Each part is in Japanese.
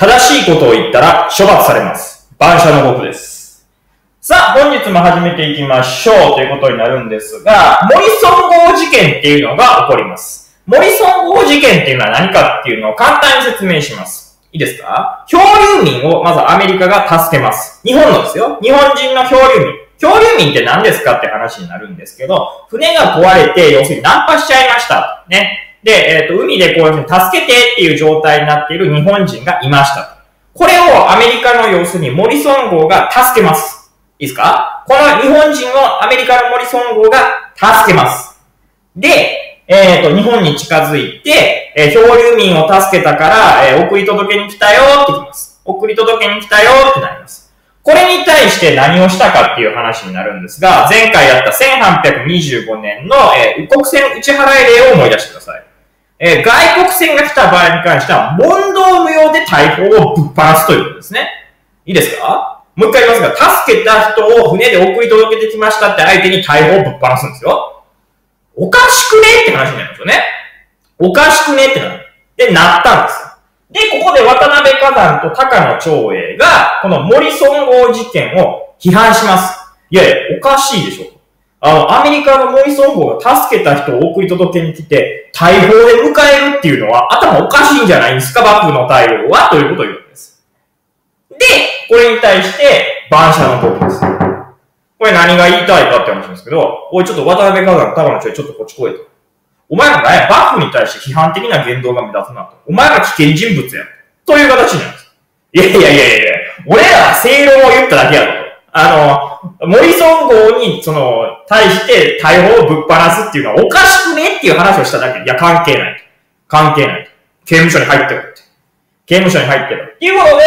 正しいことを言ったら処罰されます。万社の僕です。さあ、本日も始めていきましょうということになるんですが、森村号事件っていうのが起こります。森村号事件っていうのは何かっていうのを簡単に説明します。いいですか？漂流民をまずアメリカが助けます。日本のですよ。日本人の漂流民。漂流民って何ですかって話になるんですけど、船が壊れて、要するにナンパしちゃいました。ね。で、えっ、と、海でこういうふうに助けてっていう状態になっている日本人がいました。これをアメリカの要するにモリソン号が助けます。いいですか？この日本人をアメリカのモリソン号が助けます。で、えっ、と、日本に近づいて、えー漂流民を助けたから、え送り届けに来たよってきます。送り届けに来たよってなります。これに対して何をしたかっていう話になるんですが、前回やった1825年の、えー、国船打ち払い例を思い出してください。えー外国船が来た場合に関しては、問答無用で大砲をぶっ放すということですね。いいですか？もう一回言いますが、助けた人を船で送り届けてきましたって相手に大砲をぶっ放すんですよ。おかしくね？って話になるんですよね。おかしくね？ってなる。で、なったんです。で、ここで渡辺火山と高野長英が、この森村号事件を批判します。いやいや、おかしいでしょ。あの、アメリカの森村号が助けた人を送り届けに来て、大砲で迎えるっていうのは頭おかしいんじゃないんですか、幕府の対応は、ということを言うんです。で、これに対して、万社の僕です。これ何が言いたいかって話なんですけど、おい、ちょっと渡辺火山、高野長英、ちょっとこっち来いと。お前らね、幕府に対して批判的な言動が目立つなと。お前ら危険人物や。という形になるんです。いやいやいやいやいや、俺らは正論を言っただけやろと。あの、森村号に、その、対して大砲をぶっ放すっていうのはおかしくねっていう話をしただけ。いや、関係ない。関係ない。刑務所に入ってるって。刑務所に入ってる。っていうことで、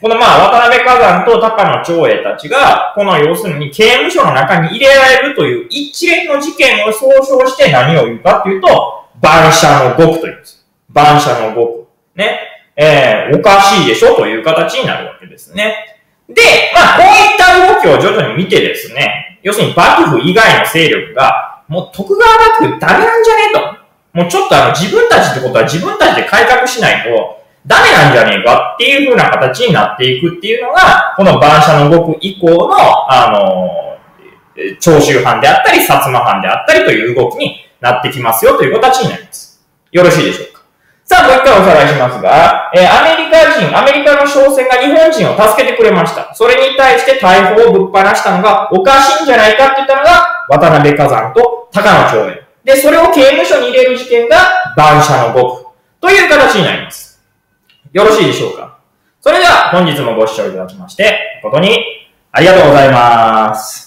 このまあ、渡辺火山と高野長英たちが、この要するに刑務所の中に入れられるという一連の事件を総称して何を言うかっていうと、万社の極というんです。万社の極。ね。えー、おかしいでしょという形になるわけですね。で、まあ、こういった動きを徐々に見てですね、要するに幕府以外の勢力が、もう徳川幕府ダメなんじゃねえと。もうちょっとあの自分たちってことは自分たちで改革しないとダメなんじゃねえかっていう風な形になっていくっていうのが、この万社の極以降の、あの、長州藩であったり、薩摩藩であったりという動きになってきますよという形になります。よろしいでしょうかさあ、もう一回おさらいしますが、えーアメリカ人、アメリカの商船が日本人を助けてくれました。それに対して大砲をぶっ放したのがおかしいんじゃないかって言ったのが、渡辺火山と高野長英。で、それを刑務所に入れる事件が万社の極という形になります。よろしいでしょうか？それでは本日もご視聴いただきまして、誠にありがとうございます。